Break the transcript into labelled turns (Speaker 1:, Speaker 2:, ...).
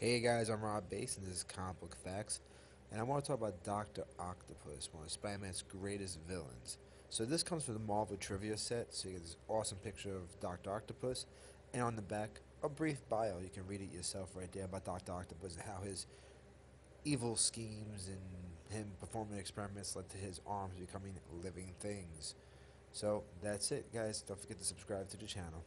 Speaker 1: Hey guys, I'm Rob Bass, and this is Comic Book Facts, and I want to talk about Doctor Octopus, one of Spider-Man's greatest villains. So this comes from the Marvel Trivia set, so you get this awesome picture of Doctor Octopus, and on the back, a brief bio. You can read it yourself right there about Doctor Octopus and how his evil schemes and him performing experiments led to his arms becoming living things. So that's it, guys. Don't forget to subscribe to the channel.